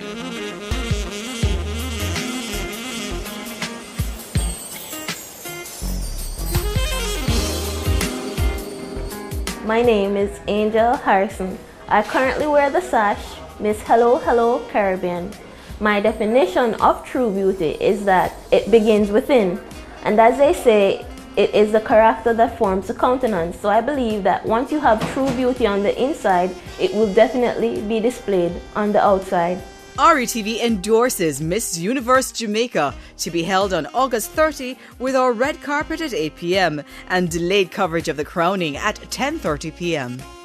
My name is Angel Harrison. I currently wear the sash Miss Hello Hello Caribbean. My definition of true beauty is that it begins within. And as they say, it is the character that forms the countenance. So I believe that once you have true beauty on the inside, it will definitely be displayed on the outside. RETV endorses Miss Universe Jamaica to be held on August 30 with our red carpet at 8 pm and delayed coverage of the crowning at 10:30 pm.